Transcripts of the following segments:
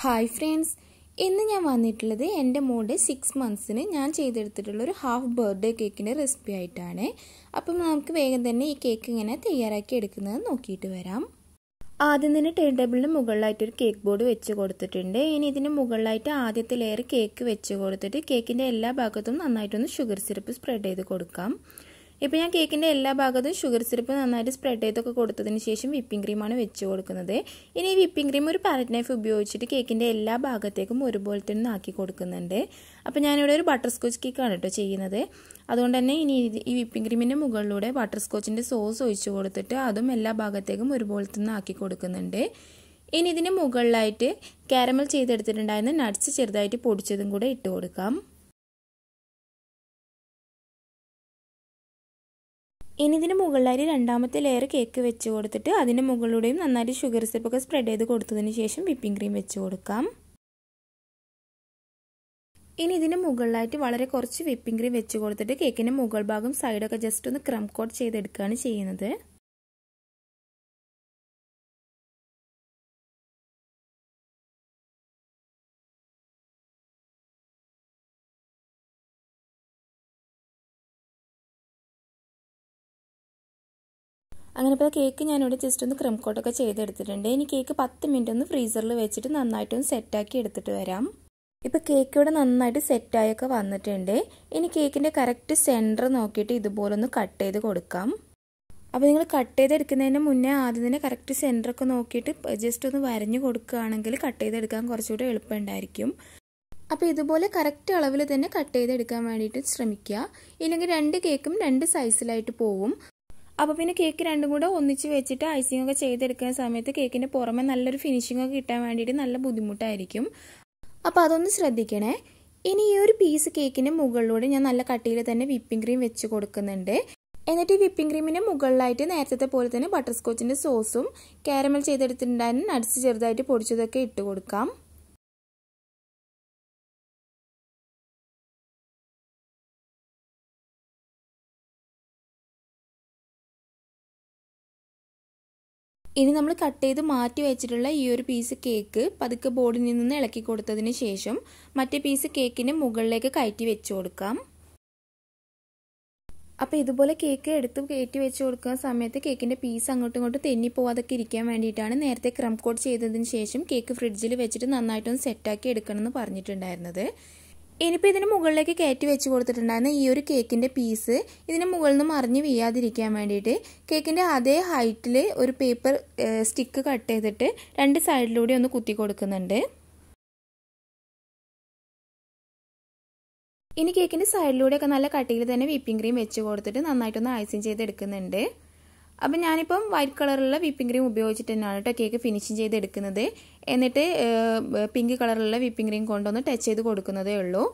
Hi friends ഇന്ന് ഞാൻ വന്നിട്ടുള്ളത് എന്റെ മോളുടെ സിക്സ് മന്ത്സിന് ഞാൻ ചെയ്തെടുത്തിട്ടുള്ള ഒരു ഹാഫ് ബർത്ത്ഡേ കേക്കിന്റെ റെസിപ്പി ആയിട്ടാണ്. അപ്പം നമുക്ക് വേഗം തന്നെ ഈ കേക്ക് ഇങ്ങനെ തയ്യാറാക്കി എടുക്കുന്നത് നോക്കിയിട്ട് വരാം. ആദ്യം തന്നെ ടേൺ ടേബിളിന് മുകളിലായിട്ട് ഒരു കേക്ക് ബോർഡ് വെച്ച് കൊടുത്തിട്ടുണ്ട്. ഇനി ഇതിന് മുകളിലായിട്ട് ആദ്യത്തെ ലെയർ കേക്ക് വെച്ച് കൊടുത്തിട്ട് കേക്കിന്റെ എല്ലാ ഭാഗത്തും നന്നായിട്ടൊന്ന് ഷുഗർ സിറപ്പ് സ്പ്രെഡ് ചെയ്ത് കൊടുക്കാം. ഇപ്പോൾ ഞാൻ കേക്കിന്റെ എല്ലാ ഭാഗത്തും ഷുഗർ സിറപ്പ് നന്നായിട്ട് സ്പ്രെഡ് ചെയ്തൊക്കെ കൊടുത്തതിന് ശേഷം വിപ്പിംഗ് ക്രീമാണ് വെച്ച് കൊടുക്കുന്നത്. ഇനി ഈ വിപ്പിംഗ് ക്രീം ഒരു പാലറ്റ് നൈഫ് ഉപയോഗിച്ചിട്ട് കേക്കിന്റെ എല്ലാ ഭാഗത്തേക്കും ഒരുപോലെ തന്നെ ആക്കി കൊടുക്കുന്നുണ്ട്. അപ്പോൾ ഞാനിവിടെ ഒരു ബട്ടർ സ്കോച്ച് കേക്കാണ് കേട്ടോ ചെയ്യുന്നത്. അതുകൊണ്ട് തന്നെ ഇനി ഈ വിപ്പിംഗ് ക്രീമിന്റെ മുകളിലൂടെ ബട്ടർ സ്കോച്ചിന്റെ സോസ് ഒഴിച്ച് കൊടുത്തിട്ട് അതും എല്ലാ ഭാഗത്തേക്കും ഒരുപോലെ തന്നെ ആക്കി കൊടുക്കുന്നുണ്ട്. ഇനി ഇതിന് മുകളിലായിട്ട് കാരമൽ ചെയ്തെടുത്തിട്ടുണ്ടായിരുന്ന നട്ട്സ് ചെറുതായിട്ട് പൊടിച്ചതും കൂടെ ഇട്ട് കൊടുക്കാം. ഇനി ഇതിന് മുകളിലായി രണ്ടാമത്തെ ലെയർ കേക്ക് വെച്ച് കൊടുത്തിട്ട് അതിന്റെ മുകളിലൂടെയും നന്നായിട്ട് ഷുഗർ സിപ്പൊക്കെ സ്പ്രെഡ് ചെയ്ത് കൊടുത്തതിന് ശേഷം വിപ്പിംഗ് ക്രീം വെച്ച് കൊടുക്കാം. ഇനി ഇതിന് മുകളിലായിട്ട് വളരെ കുറച്ച് വിപ്പിംഗ് ക്രീം വെച്ച് കൊടുത്തിട്ട് കേക്കിന്റെ മുകൾ ഭാഗം സൈഡൊക്കെ ജസ്റ്റ് ഒന്ന് ക്രം കോട്ട് ചെയ്തെടുക്കുകയാണ് ചെയ്യുന്നത്. അങ്ങനെ ഇപ്പോൾ കേക്ക് ഞാനിവിടെ ജസ്റ്റ് ഒന്ന് ക്രം കോട്ടൊക്കെ ചെയ്തെടുത്തിട്ടുണ്ട്. ഇനി കേക്ക് പത്ത് മിനിറ്റ് ഒന്ന് ഫ്രീസറിൽ വെച്ചിട്ട് നന്നായിട്ടൊന്ന് സെറ്റാക്കി എടുത്തിട്ട് വരാം. ഇപ്പോൾ കേക്ക് ഇവിടെ നന്നായിട്ട് സെറ്റായൊക്കെ വന്നിട്ടുണ്ട്. ഇനി കേക്കിന്റെ കറക്റ്റ് സെന്റർ നോക്കിയിട്ട് ഇതുപോലെ ഒന്ന് കട്ട് ചെയ്ത് കൊടുക്കാം. അപ്പോൾ നിങ്ങൾ കട്ട് ചെയ്തെടുക്കുന്നതിന് മുന്നേ ആദ്യം തന്നെ കറക്റ്റ് സെന്ററൊക്കെ നോക്കിയിട്ട് ജസ്റ്റ് ഒന്ന് വരഞ്ഞു കൊടുക്കുകയാണെങ്കിൽ കട്ട് ചെയ്തെടുക്കാൻ കുറച്ചുകൂടെ എളുപ്പമുണ്ടായിരിക്കും. അപ്പോൾ ഇതുപോലെ കറക്റ്റ് അളവിൽ തന്നെ കട്ട് ചെയ്തെടുക്കാൻ വേണ്ടിയിട്ട് ശ്രമിക്കുക. ഇല്ലെങ്കിൽ രണ്ട് കേക്കും രണ്ട് സൈസിലായിട്ട് പോവും. അപ്പോൾ പിന്നെ കേക്ക് രണ്ടും കൂടെ ഒന്നിച്ച് വെച്ചിട്ട് ഐസിംഗ് ഒക്കെ ചെയ്തെടുക്കുന്ന സമയത്ത് കേക്കിന്റെ പുറമെ നല്ലൊരു ഫിനിഷിംഗ് ഒക്കെ കിട്ടാൻ വേണ്ടിയിട്ട് നല്ല ബുദ്ധിമുട്ടായിരിക്കും. അപ്പോൾ അതൊന്ന് ശ്രദ്ധിക്കണേ. ഇനി ഈ ഒരു പീസ് കേക്കിന്റെ മുകളിലൂടെ ഞാൻ നല്ല കട്ടിയിൽ തന്നെ വിപ്പിംഗ് ക്രീം വെച്ച് കൊടുക്കുന്നുണ്ട്. എന്നിട്ട് ഈ വിപ്പിംഗ് ക്രീമിന്റെ മുകളിലായിട്ട് നേരത്തെ പോലെ തന്നെ ബട്ടർ സ്കോച്ചിന്റെ സോസും കാരമൽ ചെയ്തെടുത്തിട്ടുണ്ടായിരുന്ന നട്ട്സ് ചെറുതായിട്ട് പൊടിച്ചതൊക്കെ ഇട്ട് കൊടുക്കാം. ഇനി നമ്മൾ കട്ട് ചെയ്ത് മാറ്റി വെച്ചിട്ടുള്ള ഈ ഒരു പീസ് കേക്ക് പതുക്കെ ബോർഡിൽ നിന്ന് ഇളക്കി കൊടുത്തതിന് ശേഷം മറ്റേ പീസ് കേക്കിന് മുകളിലേക്ക് കയറ്റി വെച്ചു കൊടുക്കാം. അപ്പോൾ ഇതുപോലെ കേക്ക് എടുത്ത് കയറ്റി വെച്ച് കൊടുക്കുന്ന സമയത്ത് കേക്കിന്റെ പീസ് അങ്ങോട്ടും ഇങ്ങോട്ടും തെന്നി പോവാതൊക്കെ ഇരിക്കാൻ വേണ്ടിയിട്ടാണ് നേരത്തെ ക്രം കോട്ട് ചെയ്തതിന് ശേഷം കേക്ക് ഫ്രിഡ്ജിൽ വെച്ചിട്ട് നന്നായിട്ടൊന്ന് സെറ്റാക്കി എടുക്കണമെന്ന് പറഞ്ഞിട്ടുണ്ടായിരുന്നത്. ഇനിയിപ്പോൾ ഇതിന് മുകളിലേക്ക് കയറ്റി വെച്ച് കൊടുത്തിട്ടുണ്ടായിരുന്ന ഈ ഒരു കേക്കിന്റെ പീസ് ഇതിന് മുകളിൽ നിന്ന് മറിഞ്ഞ് വീയാതിരിക്കാൻ വേണ്ടിയിട്ട് കേക്കിന്റെ അതേ ഹൈറ്റിൽ ഒരു പേപ്പർ സ്റ്റിക്ക് കട്ട് ചെയ്തിട്ട് രണ്ട് സൈഡിലൂടെ ഒന്ന് കുത്തി കൊടുക്കുന്നുണ്ട്. ഇനി കേക്കിന്റെ സൈഡിലൂടെയൊക്കെ നല്ല കട്ടിയിൽ തന്നെ വിപ്പിംഗ് ക്രീം വെച്ച് കൊടുത്തിട്ട് നന്നായിട്ടൊന്ന് ഐസിങ് ചെയ്തെടുക്കുന്നുണ്ട്. അപ്പം ഞാനിപ്പം വൈറ്റ് കളറുള്ള വിപ്പിംഗ് ക്രീം ഉപയോഗിച്ചിട്ട് തന്നെയാണ് കേട്ടോ കേക്ക് ഫിനിഷിങ് ചെയ്തെടുക്കുന്നത്. എന്നിട്ട് പിങ്ക് കളറുള്ള വിപ്പിംഗ് ക്രീം കൊണ്ടൊന്ന് ടച്ച് ചെയ്ത് കൊടുക്കുന്നതേ ഉള്ളൂ.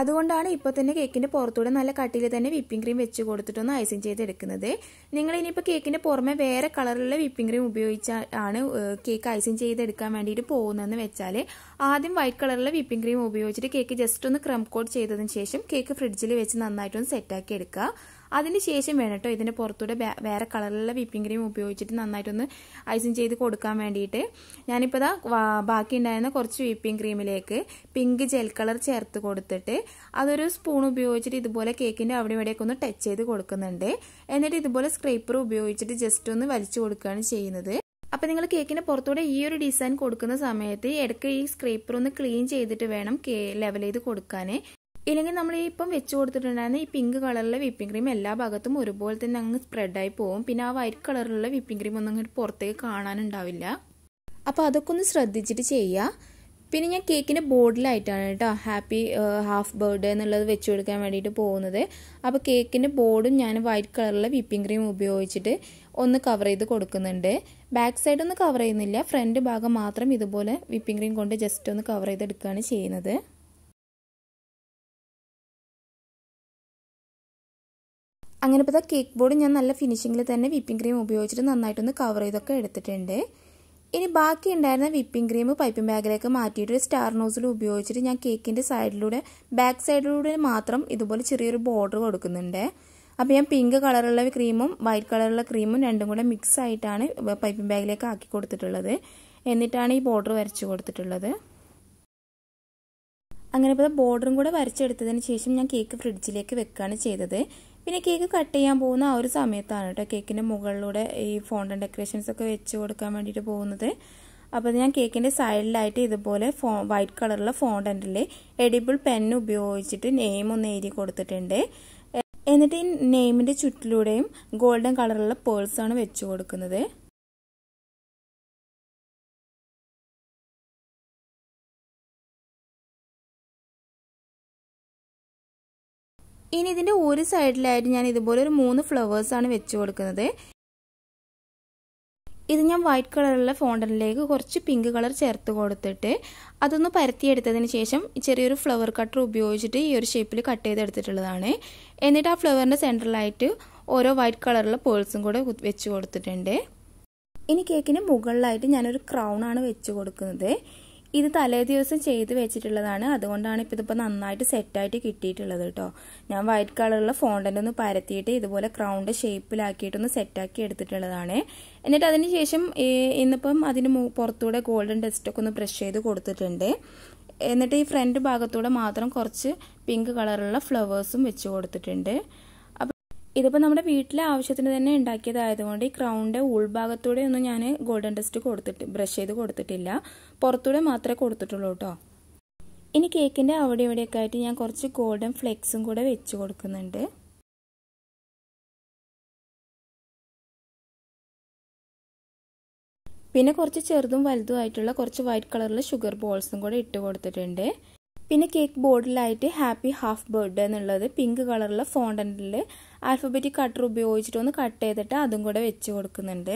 അതുകൊണ്ടാണ് ഇപ്പോൾ തന്നെ കേക്കിന്റെ പുറത്തൂടെ നല്ല കട്ടിയിൽ തന്നെ വിപ്പിംഗ് ക്രീം വെച്ച് കൊടുത്തിട്ടൊന്ന് ഐസിങ് ചെയ്തെടുക്കുന്നത്. നിങ്ങൾ ഇനിയിപ്പോൾ കേക്കിന്റെ പുറമെ വേറെ കളറുള്ള വിപ്പിംഗ് ക്രീം ഉപയോഗിച്ചാണ് കേക്ക് ഐസിങ് ചെയ്തെടുക്കാൻ വേണ്ടിയിട്ട് പോകുന്നതെന്ന് വെച്ചാൽ ആദ്യം വൈറ്റ് കളറുള്ള വിപ്പിംഗ് ക്രീം ഉപയോഗിച്ചിട്ട് കേക്ക് ജസ്റ്റ് ഒന്ന് ക്രം കോട്ട് ചെയ്തതിന് ശേഷം കേക്ക് ഫ്രിഡ്ജിൽ വെച്ച് നന്നായിട്ടൊന്ന് സെറ്റാക്കി എടുക്കുക. അതിന് ശേഷം വേണം കേട്ടോ ഇതിന്റെ പുറത്തൂടെ വേറെ കളറിലുള്ള വിപ്പിംഗ് ക്രീം ഉപയോഗിച്ചിട്ട് നന്നായിട്ടൊന്ന് ഐസിങ് ചെയ്ത് കൊടുക്കാൻ വേണ്ടിയിട്ട്. ഞാനിപ്പോൾ ഇതാ ബാക്കി ഉണ്ടായിരുന്ന കുറച്ച് വിപ്പിംഗ് ക്രീമിലേക്ക് പിങ്ക് ജെൽ കളർ ചേർത്ത് കൊടുത്തിട്ട് അതൊരു സ്പൂൺ ഉപയോഗിച്ചിട്ട് ഇതുപോലെ കേക്കിന്റെ അവിടെ ഇവിടെയൊക്കെ ഒന്ന് ടച്ച് ചെയ്ത് കൊടുക്കുന്നുണ്ട്. എന്നിട്ട് ഇതുപോലെ സ്ക്രേപ്പർ ഉപയോഗിച്ചിട്ട് ജസ്റ്റ് ഒന്ന് വലിച്ചു കൊടുക്കുകയാണ് ചെയ്യുന്നത്. അപ്പം നിങ്ങൾ കേക്കിന്റെ പുറത്തൂടെ ഈ ഒരു ഡിസൈൻ കൊടുക്കുന്ന സമയത്ത് ഇടയ്ക്ക് ഈ സ്ക്രേപ്പർ ഒന്ന് ക്ലീൻ ചെയ്തിട്ട് വേണം ലെവൽ ചെയ്ത് കൊടുക്കാൻ ഇല്ലെങ്കിൽ നമ്മൾ ഈ ഇപ്പം വെച്ച് കൊടുത്തിട്ടുണ്ടായിരുന്ന ഈ പിങ്ക് കളറിലെ വിപ്പിംഗ് ക്രീം എല്ലാ ഭാഗത്തും ഒരുപോലെ തന്നെ അങ്ങ് സ്പ്രെഡായി പോകും പിന്നെ ആ വൈറ്റ് കളറിലുള്ള വിപ്പിംഗ് ക്രീം ഒന്നും അങ്ങോട്ട് പുറത്തേക്ക് കാണാനുണ്ടാവില്ല. അപ്പോൾ അതൊക്കെ ഒന്ന് ശ്രദ്ധിച്ചിട്ട് ചെയ്യുക പിന്നെ ഞാൻ കേക്കിന്റെ ബോർഡിലായിട്ടാണ് കേട്ടോ ഹാപ്പി ഹാഫ് ബർത്ത്ഡേ എന്നുള്ളത് വെച്ച് കൊടുക്കാൻ വേണ്ടിയിട്ട് പോകുന്നത്. അപ്പോൾ കേക്കിന്റെ ബോർഡും ഞാൻ വൈറ്റ് കളറിലെ വിപ്പിംഗ് ക്രീം ഉപയോഗിച്ചിട്ട് ഒന്ന് കവർ ചെയ്ത് കൊടുക്കുന്നുണ്ട്. ബാക്ക് സൈഡ് ഒന്നും കവർ ചെയ്യുന്നില്ല. ഫ്രണ്ട് ഭാഗം മാത്രം ഇതുപോലെ വിപ്പിംഗ് ക്രീം കൊണ്ട് ജസ്റ്റ് ഒന്ന് കവർ ചെയ്തെടുക്കുകയാണ് ചെയ്യുന്നത്. അങ്ങനെ ഇപ്പോൾ കേക്ക് ബോർഡ് ഞാൻ നല്ല ഫിനിഷിങ്ങിൽ തന്നെ വിപ്പിംഗ് ക്രീം ഉപയോഗിച്ചിട്ട് നന്നായിട്ടൊന്ന് കവർ ചെയ്തൊക്കെ എടുത്തിട്ടുണ്ട്. ഇനി ബാക്കി ഉണ്ടായിരുന്ന വിപ്പിംഗ് ക്രീം പൈപ്പിംഗ് ബാഗിലേക്ക് മാറ്റിയിട്ട് സ്റ്റാർ നോസിൽ ഉപയോഗിച്ചിട്ട് ഞാൻ കേക്കിന്റെ സൈഡിലൂടെ ബാക്ക് സൈഡിലൂടെ മാത്രം ഇതുപോലെ ചെറിയൊരു ബോർഡർ കൊടുക്കുന്നുണ്ട്. അപ്പോൾ ഞാൻ പിങ്ക് കളറുള്ള ക്രീമും വൈറ്റ് കളറുള്ള ക്രീമും രണ്ടും കൂടെ മിക്സ് ആയിട്ടാണ് പൈപ്പിംഗ് ബാഗിലേക്ക് ആക്കി കൊടുത്തിട്ടുള്ളത്. എന്നിട്ടാണ് ഈ ബോർഡർ വരച്ചു കൊടുത്തിട്ടുള്ളത്. അങ്ങനെ ഇപ്പോൾ ബോർഡറും കൂടെ വരച്ചെടുത്തതിന് ശേഷം ഞാൻ കേക്ക് ഫ്രിഡ്ജിലേക്ക് വെക്കുകയാണ് ചെയ്തത്. പിന്നെ കേക്ക് കട്ട് ചെയ്യാൻ പോകുന്ന ആ ഒരു സമയത്താണ് കേട്ടോ കേക്കിന്റെ മുകളിലൂടെ ഈ ഫോണ്ടൻ ഡെക്കറേഷൻസ് ഒക്കെ വെച്ച് കൊടുക്കാൻ വേണ്ടിയിട്ട് പോകുന്നത്. അപ്പോൾ ഞാൻ കേക്കിന്റെ സൈഡിലായിട്ട് ഇതുപോലെ ഫോ വൈറ്റ് കളറുള്ള ഫോണ്ടന്റിൽ എഡിബിൾ പെൻ ഉപയോഗിച്ചിട്ട് നെയിം ഒന്ന് എഴുതി കൊടുത്തിട്ടുണ്ട്. എന്നിട്ട് ഈ നെയിമിന്റെ ചുറ്റിലൂടെയും ഗോൾഡൻ കളറുള്ള പേഴ്സാണ് വെച്ച് കൊടുക്കുന്നത്. ഇനി ഇതിന്റെ ഒരു സൈഡിലായിട്ട് ഞാൻ ഇതുപോലെ ഒരു മൂന്ന് ഫ്ലവേഴ്സാണ് വെച്ച് കൊടുക്കുന്നത്. ഇത് ഞാൻ വൈറ്റ് കളറുള്ള ഫോണ്ടനിലേക്ക് കുറച്ച് പിങ്ക് കളർ ചേർത്ത് കൊടുത്തിട്ട് അതൊന്ന് പരത്തിയെടുത്തതിന് ശേഷം ചെറിയൊരു ഫ്ലവർ കട്ടർ ഉപയോഗിച്ചിട്ട് ഈ ഒരു ഷേപ്പിൽ കട്ട് ചെയ്തെടുത്തിട്ടുള്ളതാണ്. എന്നിട്ട് ആ ഫ്ലവറിന്റെ സെന്ററിലായിട്ട് ഓരോ വൈറ്റ് കളറുള്ള പേഴ്സും കൂടെ വെച്ച് കൊടുത്തിട്ടുണ്ട്. ഇനി കേക്കിന് മുകളിലായിട്ട് ഞാനൊരു ക്രൗൺ ആണ് വെച്ച് കൊടുക്കുന്നത്. ഇത് തലേ ദിവസം ചെയ്ത് വെച്ചിട്ടുള്ളതാണ്. അതുകൊണ്ടാണ് ഇപ്പോൾ ഇതിപ്പോൾ നന്നായിട്ട് സെറ്റായിട്ട് കിട്ടിയിട്ടുള്ളത് കേട്ടോ ഞാൻ വൈറ്റ് കളറുള്ള ഫോണ്ടന്റ് ഒന്ന് പരത്തിയിട്ട് ഇതുപോലെ ക്രൗണ്ട് ഷേപ്പിലാക്കിയിട്ടൊന്ന് സെറ്റാക്കി എടുത്തിട്ടുള്ളതാണ്. എന്നിട്ട് അതിന് ശേഷം ഇന്നിപ്പം അതിന് പുറത്തൂടെ ഗോൾഡൻ ഡസ്റ്റൊക്കെ ഒന്ന് ബ്രഷ് ചെയ്ത് കൊടുത്തിട്ടുണ്ട്. എന്നിട്ട് ഈ ഫ്രണ്ട് ഭാഗത്തൂടെ മാത്രം കുറച്ച് പിങ്ക് കളറുള്ള ഫ്ലവേഴ്സും വെച്ച് കൊടുത്തിട്ടുണ്ട്. ഇതിപ്പോൾ നമ്മുടെ വീട്ടിലെ ആവശ്യത്തിന് തന്നെ ഉണ്ടാക്കിയതായതുകൊണ്ട് ഈ ക്രൗണിന്റെ ഉൾഭാഗത്തൂടെ ഒന്നും ഞാൻ ഗോൾഡൻ ഡസ്റ്റ് കൊടുത്തിട്ട് ബ്രഷ് ചെയ്ത് കൊടുത്തിട്ടില്ല. പുറത്തൂടെ മാത്രമേ കൊടുത്തിട്ടുള്ളൂ കേട്ടോ ഇനി കേക്കിന്റെ അവിടെ ഇവിടെയൊക്കെ ആയിട്ട് ഞാൻ കുറച്ച് ഗോൾഡൻ ഫ്ലെക്സും കൂടെ വെച്ച് കൊടുക്കുന്നുണ്ട്. പിന്നെ കുറച്ച് ചെറുതും വലുതും ആയിട്ടുള്ള കുറച്ച് വൈറ്റ് കളറിലെ ഷുഗർ ബോൾസും കൂടെ ഇട്ട് കൊടുത്തിട്ടുണ്ട്. പിന്നെ കേക്ക് ബോർഡിലായിട്ട് ഹാപ്പി ഹാഫ് ബർത്ത്ഡേ എന്നുള്ളത് പിങ്ക് കളറുള്ള ഫോണ്ടന്റിൽ ആൽഫബറ്റിക് കട്ടർ ഉപയോഗിച്ചിട്ട് ഒന്ന് കട്ട് ചെയ്തിട്ട് അതും കൂടെ വെച്ച് കൊടുക്കുന്നുണ്ട്.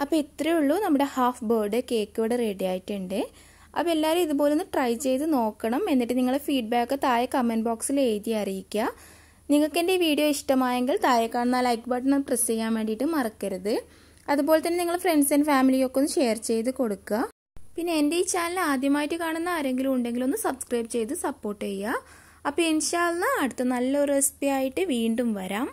അപ്പോൾ ഇത്രയേ ഉള്ളൂ. നമ്മുടെ ഹാഫ് ബർത്ത്ഡേ കേക്ക് ഇവിടെ റെഡി ആയിട്ടുണ്ട്. അപ്പോൾ എല്ലാവരും ഇതുപോലെ ഒന്ന് ട്രൈ ചെയ്ത് നോക്കണം. എന്നിട്ട് നിങ്ങളുടെ ഫീഡ്ബാക്ക് താഴെ കമന്റ് ബോക്സിൽ എഴുതി അറിയിക്കുക. നിങ്ങൾക്ക് എന്റെ ഈ വീഡിയോ ഇഷ്ടമായെങ്കിൽ താഴെ കാണുന്ന ലൈക്ക് ബട്ടൺ പ്രസ് ചെയ്യാൻ വേണ്ടിയിട്ട് മറക്കരുത്. അതുപോലെ തന്നെ നിങ്ങൾ ഫ്രണ്ട്സ് ആൻഡ് ഫാമിലിയൊക്കെ ഒന്ന് ഷെയർ ചെയ്ത് കൊടുക്കുക. പിന്നെ എന്റെ ഈ ചാനൽ ആദ്യമായിട്ട് കാണുന്ന ആരെങ്കിലും ഉണ്ടെങ്കിൽ ഒന്ന് സബ്സ്ക്രൈബ് ചെയ്ത് സപ്പോർട്ട് ചെയ്യുക. അപ്പോൾ ഇൻഷാല്ല അടുത്ത നല്ലൊരു റെസിപ്പി ആയിട്ട് വീണ്ടും വരാം.